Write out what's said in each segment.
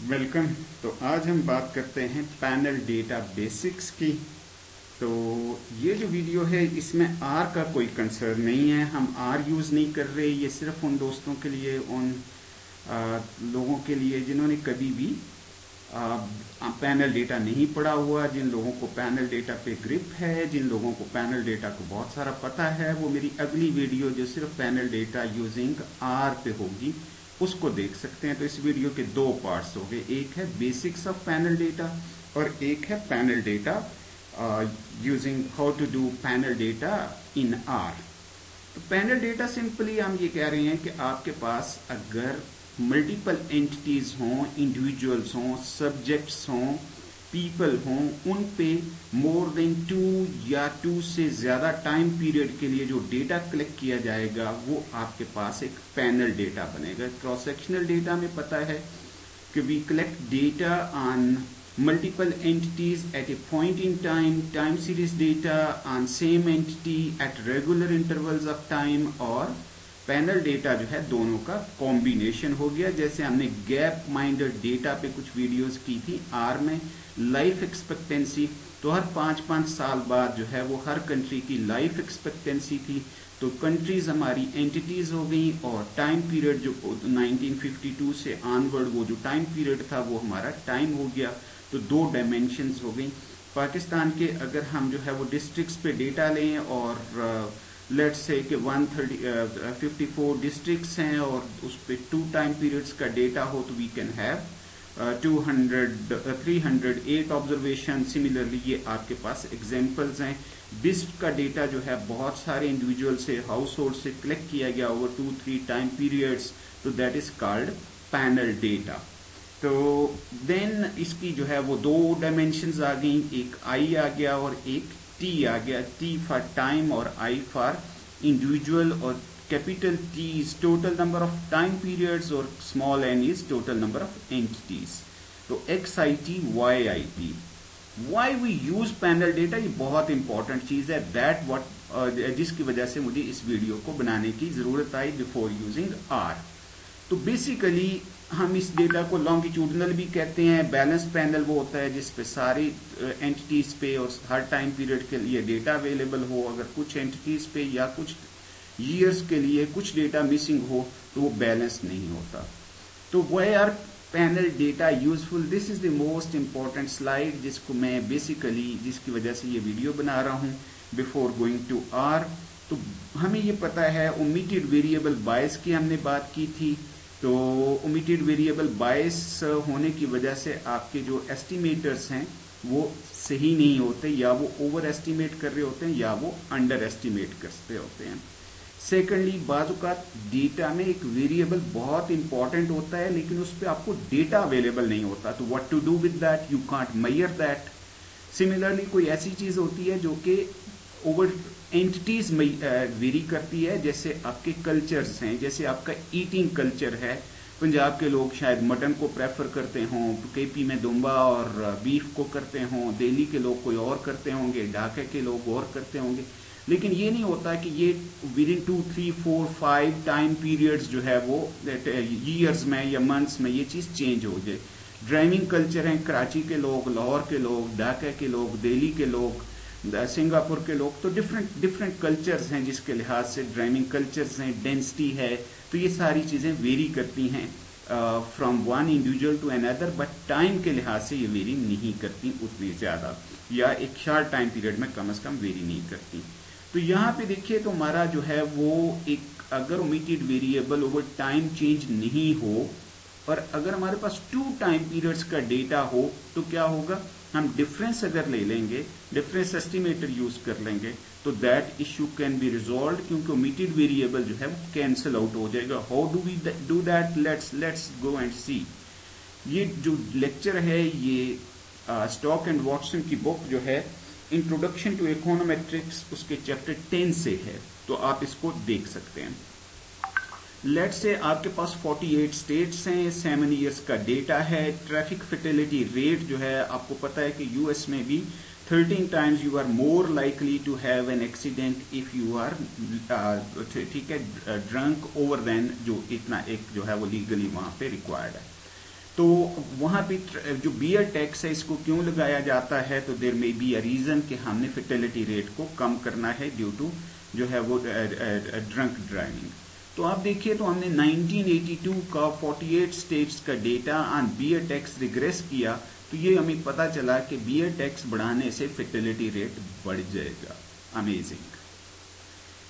Welcome. तो आज हम बात करते हैं पैनल डेटा बेसिक्स की। तो ये जो वीडियो है इसमें आर का कोई कंसर्न नहीं है। हम आर यूज़ नहीं कर रहे ये सिर्फ़ उन दोस्तों के लिए उन लोगों के लिए जिन्होंने कभी भी आ, पैनल डेटा नहीं पढ़ा हुआ जिन लोगों को पैनल डेटा पे ग्रिप है जिन लोगों को पैनल डेटा को बहुत सारा पता है वो मेरी अगली वीडियो जो सिर्फ़ पैनल डेटा यूजिंग आर पे होगी। उसको देख सकते हैं। तो इस वीडियो के दो पार्ट्स हो गए। एक है बेसिक्स ऑफ़ पैनल डेटा और एक है panel data using how to do panel data in R तो पैनल डेटा सिंपली हम ये कह रहे हैं कि आपके पास अगर मल्टीपल एंटिटीज हों इंडिविजुअल्स हों सब्जेक्ट्स हों पीपल हों, उन पे मोर देन टू या टू से ज़्यादा टाइम पीरियड के लिए जो डेटा कलेक्ट किया जाएगा, वो आपके पास एक पैनल डेटा बनेगा। क्रॉस सेक्शनल डेटा में पता है कि we collect data on multiple entities at a point in time time series data on same entity at regular intervals of time और पैनल डेटा जो है दोनों का कॉम्बिनेशन हो गया। जैसे हमने गैप माइंडेड डेटा पे कुछ वीडियोस की थी आर में लाइफ एक्सपेक्टेंसी तो हर पाँच पाँच साल बाद जो है वो हर कंट्री की लाइफ एक्सपेक्टेंसी थी। तो कंट्रीज़ हमारी एंटिटीज हो गई और टाइम पीरियड जो 1952 से ऑनवर्ड वो जो टाइम पीरियड था वो हमारा टाइम हो गया। तो दो डायमेंशन हो गई। पाकिस्तान के अगर हम जो है वो डिस्ट्रिक्ट्स पे डेटा लें और लेट्स से कि 130 54 डिस्ट्रिक्ट्स हैं और उस पर टू टाइम पीरियड्स का डेटा हो तो we can have 200 308 observation similarly ये आपके पास एग्जांपल्स हैं. बिस्ट का डेटा जो है, बहुत सारे इंडिविजुअल से हाउस होल्ड से कलेक्ट किया गया over two three time periods तो that is called panel data तो देन इसकी जो है, वो दो डायमेंशन आ गई. एक आई आ गया और एक टी आ गया. टी फॉर टाइम और आई फॉर इंडिविजुअल और capital T is total number of time periods or small n is total number of entities. तो XIT, YIT. Why we use panel data? ये बहुत इंपॉर्टेंट चीज़ है. That what uh, जिसकी वजह से मुझे इस वीडियो को बनाने की ज़रूरत आई बिफोर यूजिंग आर तो बेसिकली हम इस डेटा को लॉन्गिट्यूडनल भी कहते हैं. बैलेंस पैनल वो होता है जिसपे सारी एंटिटीज पे और हर टाइम पीरियड के लिए डेटा अवेलेबल हो. अगर कुछ एंटिटीज पे या कुछ ईयर्स के लिए कुछ डेटा मिसिंग हो तो वो बैलेंस नहीं होता। तो we are panel data useful this is the most important slide जिसको मैं बेसिकली जिसकी वजह से ये वीडियो बना रहा हूँ बिफोर गोइंग टू आर तो हमें ये पता है ओमिटेड वेरिएबल बायस की हमने बात की थी। तो ओमिटेड वेरिएबल बायस होने की वजह से आपके जो एस्टिमेटर्स हैं, वो सही नहीं होते, या वो ओवर एस्टिमेट कर रहे होते हैं, या वो अंडर एस्टिमेट करते होते हैं। सेकेंडली बाजू का डेटा में एक वेरिएबल बहुत इंपॉर्टेंट होता है, लेकिन उस पर आपको डेटा अवेलेबल नहीं होता। तो what to do with that you can't measure that similarly कोई ऐसी चीज़ होती है जो कि ओवर एंटिटीज वेरी करती है, जैसे आपके कल्चर्स हैं, जैसे आपका ईटिंग कल्चर है। पंजाब के लोग शायद मटन को प्रेफर करते हों केपी में दुम्बा और बीफ को करते हों, दिल्ली के लोग कोई और करते होंगे, ढाके के लोग और करते होंगे। लेकिन ये नहीं होता कि ये within two three four five time periods जो है वो ईयर्स में या मंथ्स में ये चीज़ चेंज हो जाए। ड्राइविंग कल्चर है कराची के लोग लाहौर के लोग ढाका के लोग दिल्ली के लोग सिंगापुर के लोग तो डिफरेंट डिफरेंट कल्चर्स हैं जिसके लिहाज से ड्राइविंग कल्चर्स हैं डेंसिटी है तो ये सारी चीज़ें वेरी करती हैं from one individual to another but time के लिहाज से ये वेरी नहीं करती उतनी ज़्यादा, या एक शार्ट टाइम पीरियड में कम अज़ कम वेरी नहीं करती। तो यहाँ पे देखिए तो हमारा जो है वो एक अगर omitted variable over time change नहीं हो, और अगर हमारे पास टू टाइम पीरियड्स का डेटा हो तो क्या होगा? हम डिफरेंस अगर ले लेंगे डिफरेंस एस्टिमेटर यूज़ कर लेंगे तो that issue can be resolve क्योंकि ओमिटेड वेरिएबल जो है वो कैंसिल आउट हो जाएगा। How do we do that let's let's go and see ये जो लेक्चर है, ये स्टॉक एंड वॉटसन की बुक जो है इंट्रोडक्शन टू इकोनोमेट्रिक्स उसके चैप्टर टेन से है तो आप इसको देख सकते हैं। लेट से आपके पास 48 स्टेट्स हैं सेवन ईयर्स का डेटा है ट्रैफ़िक फेटेलिटी रेट जो है, आपको पता है कि यूएस में भी 13 times you are more likely to have an accident if you are ठीक है ड्रंक ओवर देन जो इतना एक जो है वो लीगली वहाँ पे रिक्वायर्ड है। तो वहाँ पे जो बियर टैक्स है, इसको क्यों लगाया जाता है? तो देर मे बी अ रीजन कि हमने फर्टिलिटी रेट को कम करना है ड्यू टू जो है वो ड्रंक ड्राइविंग तो आप देखिए तो हमने 1982 का 48 स्टेट्स का data on beer tax regress किया तो ये हमें पता चला कि बियर टैक्स बढ़ाने से फर्टिलिटी रेट बढ़ जाएगा. अमेजिंग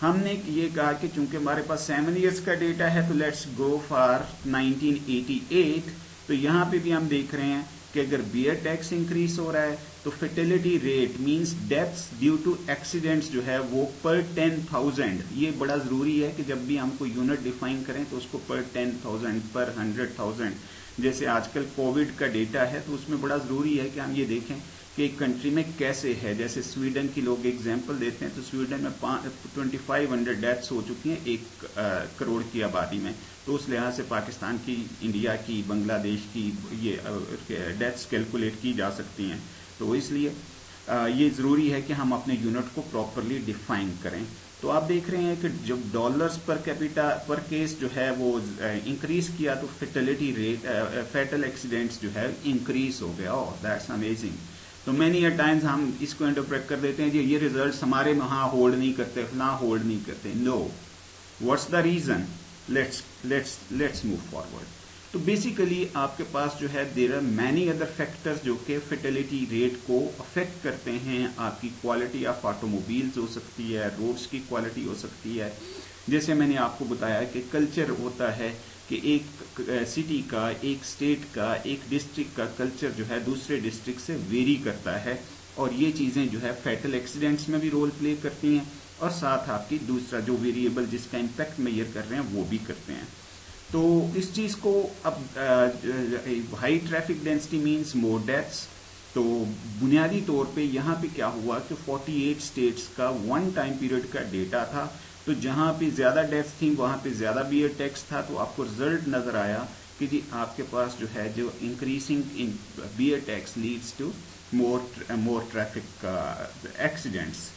हमने ये कहा कि चूँकि हमारे पास सेवन ईयर्स का डेटा है तो लेट्स गो फॉर 1988 तो यहाँ पे भी हम देख रहे हैं कि अगर बियर टैक्स इंक्रीज हो रहा है तो fertility rate means deaths due to accidents जो है वो पर टेन थाउज़ेंड ये बड़ा ज़रूरी है कि जब भी हम कोई यूनिट डिफाइन करें तो उसको per ten thousand per hundred thousand जैसे आजकल कोविड का डेटा है तो उसमें बड़ा ज़रूरी है कि हम ये देखें कि एक कंट्री में कैसे है. जैसे स्वीडन की लोग एग्ज़ाम्पल देते हैं तो स्वीडन में ट्वेंटी फाइव हंड्रेड डेथ्स हो चुकी हैं एक करोड़ की आबादी में. तो उस लिहाज से पाकिस्तान की, इंडिया की, बांग्लादेश की, ये डेथ्स कैलकुलेट की जा सकती हैं। तो इसलिए ये ज़रूरी है कि हम अपने यूनिट को प्रॉपरली डिफाइन करें। तो आप देख रहे हैं कि जब डॉलर्स पर कैपिटा पर केस जो है वो इंक्रीज किया तो फर्टिलिटी रेट फेटल एक्सीडेंट्स जो है इंक्रीज हो गया। और दैट्स अमेजिंग तो मैनी टाइम्स हम इसको इंटरप्रेट कर देते हैं जी ये रिज़ल्ट हमारे में हाँ होल्ड नहीं करते, ना होल्ड नहीं करते। No what's the reason let's let's let's move forward तो बेसिकली आपके पास जो है there are many other factors जो कि फर्टिलिटी रेट को अफेक्ट करते हैं। आपकी क्वालिटी ऑफ़ ऑटोमोबाइल्स हो सकती है रोड्स की क्वालिटी हो सकती है। जैसे मैंने आपको बताया कि कल्चर होता है कि एक सिटी का, एक स्टेट का, एक डिस्ट्रिक्ट का कल्चर जो है, दूसरे डिस्ट्रिक्ट से वेरी करता है। और ये चीज़ें जो है फैटल एक्सीडेंट्स में भी रोल प्ले करती हैं। और साथ आपकी दूसरा जो वेरिएबल जिसका इम्पैक्ट मेयर कर रहे हैं, वो भी करते हैं। तो इस चीज़ को अब high traffic density means more deaths तो बुनियादी तौर पे यहाँ पे क्या हुआ कि 48 स्टेट्स का वन टाइम पीरियड का डेटा था। तो जहाँ पे ज़्यादा डेथ थी, वहाँ पे ज़्यादा बियर टैक्स था। तो आपको रिज़ल्ट नज़र आया कि जी आपके पास जो है, जो increasing in beer tax leads to more more traffic accidents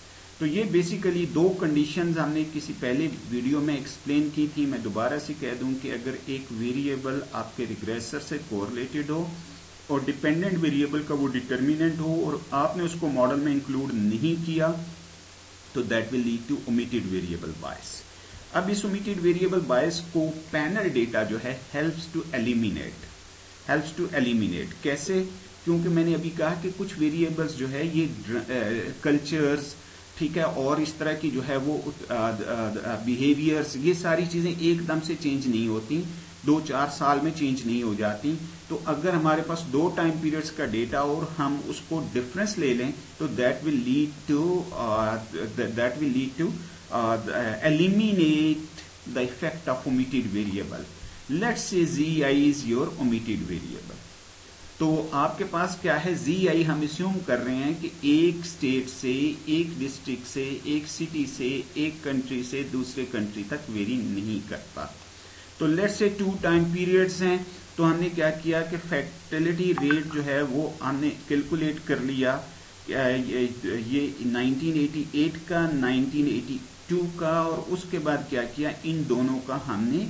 तो ये बेसिकली दो कंडीशंस हमने किसी पहले वीडियो में एक्सप्लेन की थी। मैं दोबारा से कह दूँ कि अगर एक वेरिएबल आपके रिग्रेसर से कोरिलेटेड हो और डिपेंडेंट वेरिएबल का वो डिटर्मिनेंट हो और आपने उसको मॉडल में इंक्लूड नहीं किया तो that will lead to omitted variable bias अब इस ओमिटेड वेरिएबल बायस को पैनल डेटा जो है helps to eliminate helps to eliminate कैसे? क्योंकि मैंने अभी कहा कि कुछ वेरिएबल्स जो है ये कल्चर्स ठीक है, और इस तरह की जो है वो बिहेवियर्स ये सारी चीज़ें एकदम से चेंज नहीं होती, दो चार साल में चेंज नहीं हो जाती। तो अगर हमारे पास दो टाइम पीरियड्स का डेटा और हम उसको डिफरेंस ले लें तो that will lead to that will lead to eliminate the effect of omitted variable let's say G I is your omitted variable तो आपके पास क्या है? जी आई हम इस्यूम कर रहे हैं कि एक स्टेट से, एक डिस्ट्रिक्ट से, एक सिटी से, एक कंट्री से दूसरे कंट्री तक वेरी नहीं करता। तो लेट से टू टाइम पीरियड्स हैं। तो हमने क्या किया कि फैक्टिलिटी रेट जो है वो हमने कैलकुलेट कर लिया। ये 1988 का 1982 का और उसके बाद क्या किया? इन दोनों का हमने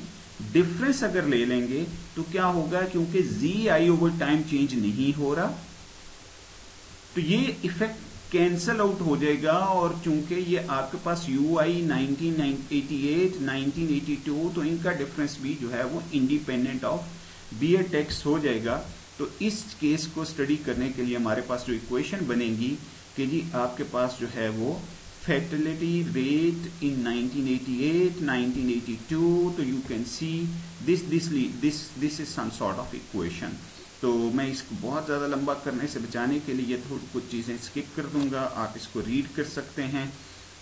डिफरेंस अगर ले लेंगे तो क्या होगा क्योंकि G I over time change नहीं हो रहा तो ये इफ़ेक्ट कैंसल आउट हो जाएगा और चूँकि ये आपके पास यू आई नाइनटीन एटी तो इनका डिफरेंस भी जो है वो इंडिपेंडेंट ऑफ़ बी टैक्स हो जाएगा। तो इस केस को स्टडी करने के लिए हमारे पास जो इक्वेशन बनेगी कि जी आपके पास जो है वो fatality rate in 1988 1982 तो you can see this this this this is some sort of equation. तो मैं इसको बहुत ज़्यादा लंबा करने से बचाने के लिए थोड़ी, कुछ चीज़ें स्किप कर दूँगा, आप इसको रीड कर सकते हैं।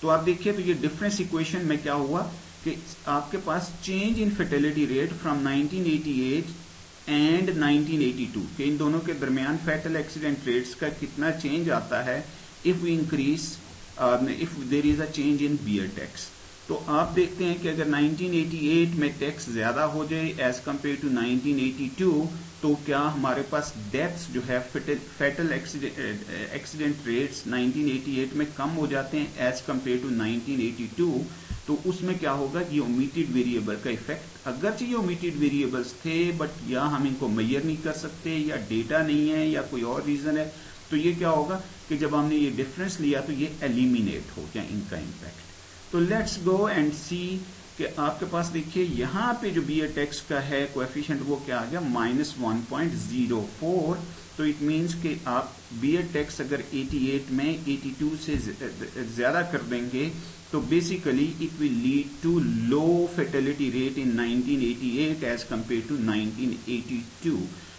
तो आप देखिए तो ये डिफरेंस इक्वेशन में क्या हुआ कि आपके पास change in fertility rate from 1988 and 1982 के इन दोनों के दरमियान फैटल एक्सीडेंट रेट्स का कितना चेंज आता है if we increase if there is a change in beer tax तो आप देखते हैं कि अगर 1988 में टैक्स ज़्यादा हो जाए एज कंपेयर टू 1982 तो क्या हमारे पास डेथ्स जो है फेटल एक्सीडेंट रेट्स 1988 में कम हो जाते हैं एज कंपेयर टू 1982 तो उसमें क्या होगा? ये ओमिटेड वेरिएबल का इफ़ेक्ट अगरचे ये ओमिटेड वेरिएबल्स थे बट या हम इनको मैयर नहीं कर सकते, या डेटा नहीं है, या कोई और रीजन है तो ये क्या होगा? कि जब हमने ये डिफरेंस लिया तो ये एलिमिनेट हो गया इनका इम्पैक्ट तो लेट्स गो एंड सी कि आपके पास देखिए, यहाँ पे जो बी ए टैक्स का है कोएफिशिएंट वो क्या आ गया? Minus one point zero four तो इट मींस कि आप बी ए टैक्स अगर 88 में 82 से ज़्यादा कर देंगे तो basically it will lead to low fatality rate in 1988 as compare to 1982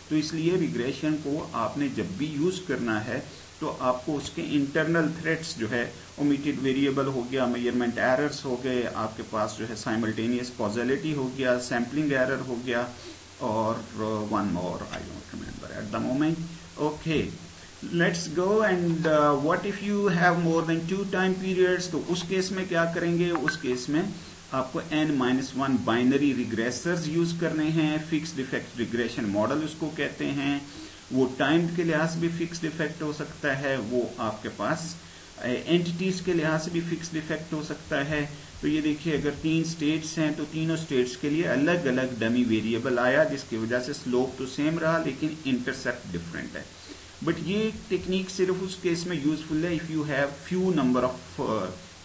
तो इसलिए रिग्रेशन को आपने जब भी यूज़ करना है तो आपको उसके इंटरनल थ्रेट्स जो है ओमिटेड वेरिएबल हो गया मेज़रमेंट एरर्स हो गए, आपके पास जो है साइमल्टेनियस कॉजलिटी हो गया सैम्पलिंग एरर हो गया, और one more I don't remember at the moment okay let's go and what if you have more than two time periods तो उस केस में क्या करेंगे? उस केस में आपको N minus one binary regressors use करने हैं फिक्स डिफेक्ट रिग्रेशन मॉडल उसको कहते हैं वो टाइम के लिहाज से भी फिक्स इफ़ेक्ट हो सकता है, वो आपके पास एंटिटीज के लिहाज से भी फिक्स इफ़ेक्ट हो सकता है। तो ये देखिए, अगर तीन स्टेट्स हैं तो तीनों स्टेट्स के लिए अलग अलग डमी वेरिएबल आया, जिसकी वजह से स्लोप तो सेम रहा, लेकिन इंटरसेप्ट डिफरेंट है। बट ये टेक्निक सिर्फ़ उस केस में यूजफुल है if you have few number of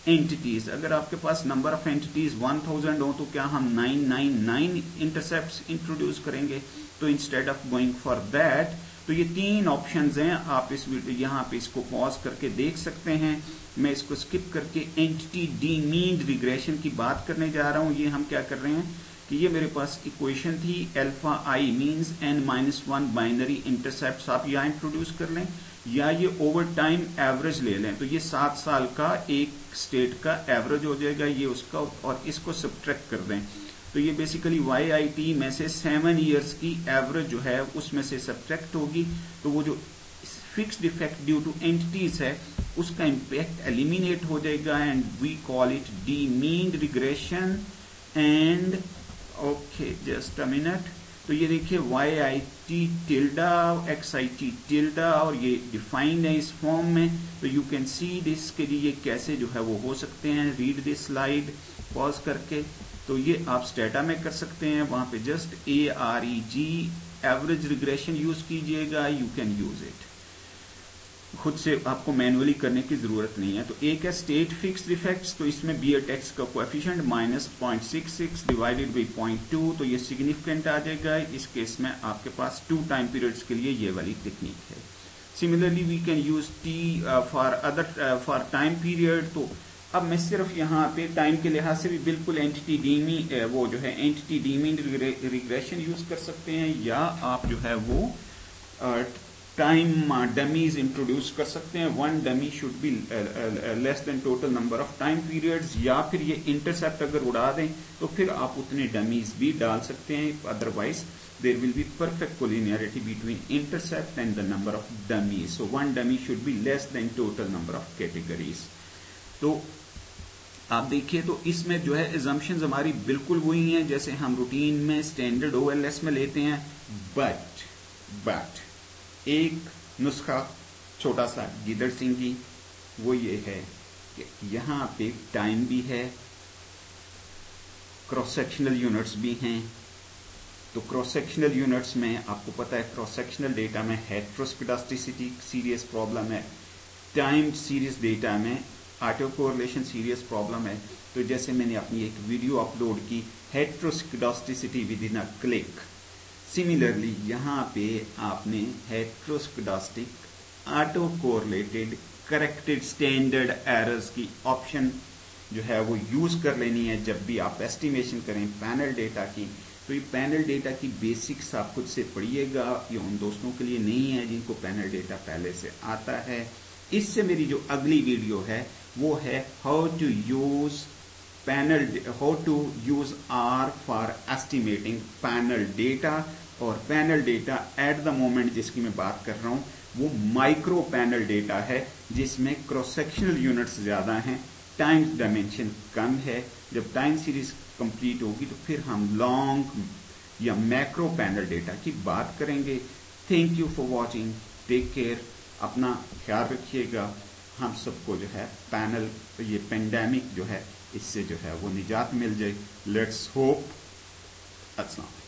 entities अगर आपके पास नंबर ऑफ़ एंटिटीज 1000 हो तो क्या हम 999 इंटरसेप्ट इंट्रोड्यूस करेंगे? तो instead of going for that तो ये तीन ऑप्शंस हैं, आप इस वीडियो यहाँ पे इसको पॉज करके देख सकते हैं। मैं इसको स्किप करके एंटिटी डी मीन रिग्रेशन की बात करने जा रहा हूँ। ये हम क्या कर रहे हैं कि ये मेरे पास इक्वेशन थी alpha i means N minus one binary intercept आप यहाँ इंट्रोड्यूस कर लें, या ये ओवर टाइम एवरेज ले लें। तो ये सात साल का, एक स्टेट का एवरेज हो जाएगा, ये उसका, और इसको सब्ट्रैक्ट कर दें। तो ये बेसिकली वाई आई टी में से सेवन ईयर्स की एवरेज जो है, उसमें से सब्ट्रैक्ट होगी। तो वो जो fixed effect due to entities है, उसका इम्पैक्ट एलिमिनेट हो जाएगा and we call it demean regression and okay just a minute तो ये देखिए Y i t tilde X i t tilde और ये डिफाइंड है इस फॉर्म में। तो यू कैन सी दिस के लिए कैसे जो है वो हो सकते हैं। रीड दिस स्लाइड पॉज करके। तो ये आप स्टेटा में कर सकते हैं, वहाँ पे just A R E G average regression use कीजिएगा यू कैन यूज़ इट खुद से आपको मैनुअली करने की ज़रूरत नहीं है। तो एक है स्टेट फिक्स इफेक्ट्स तो इसमें बी टैक्स का coefficient minus point six six divided by point two तो ये सिग्निफिकेंट आ जाएगा। इस केस में आपके पास टू टाइम पीरियड्स के लिए ये वाली टेक्निक है। Similarly we can use T for other for time period तो अब मैं सिर्फ़ यहाँ पे टाइम के लिहाज से भी बिल्कुल एंटिटी डीमी वो जो है एंटिटी डीमी रिग्रेशन यूज़ कर सकते हैं, या आप जो है वो टाइम डमीज इंट्रोड्यूस कर सकते हैं। One dummy should be less than total number of time periods या फिर ये इंटरसेप्ट अगर उड़ा दें तो फिर आप उतने डमीज भी डाल सकते हैं। Otherwise there will be perfect collinearity between intercept and the number of dummies so one dummy should be less than total number of categories तो आप देखिए तो इसमें जो है एजम्पन हमारी बिल्कुल वही हैं, जैसे हम रूटीन में स्टैंडर्ड ओएलएस में लेते हैं बट बट एक नुस्खा छोटा सा गिदड़ सिंह की वो ये है कि यहाँ पे टाइम भी है क्रॉस सेक्शनल यूनिट्स भी हैं तो क्रॉस सेक्शनल यूनिट्स में आपको पता है क्रॉस सेक्शनल डेटा में हेट्रोस्पिडास्टिसिटी सीरियस प्रॉब्लम है टाइम सीरीज़ डेटा में ऑटो कोरिलेशन सीरियस प्रॉब्लम है तो जैसे मैंने अपनी एक वीडियो अपलोड की heteroscedasticity within a click similarly यहाँ पे आपने heteroscedastic autocorrelated corrected standard errors की ऑप्शन जो है वो यूज़ कर लेनी है जब भी आप एस्टिमेशन करें पैनल डेटा की। तो ये पैनल डेटा की बेसिक्स आप खुद से पढ़िएगा, ये उन दोस्तों के लिए नहीं है जिनको पैनल डेटा पहले से आता है। इससे मेरी जो अगली वीडियो है वो है how to use panel how to use R for estimating panel data और panel data at the moment जिसकी मैं बात कर रहा हूँ, वो माइक्रो पैनल डेटा है, जिसमें क्रॉस सेक्शनल यूनिट्स ज़्यादा हैं टाइम डायमेंशन कम है। जब टाइम सीरीज़ कंप्लीट होगी तो फिर हम लॉन्ग या मैक्रो पैनल डेटा की बात करेंगे। Thank you for watching take care अपना ख्याल रखिएगा। हम सबको जो है पैनल, ये पेंडेमिक जो है, इससे जो है वो निजात मिल जाए। लेट्स होप अस्सलाम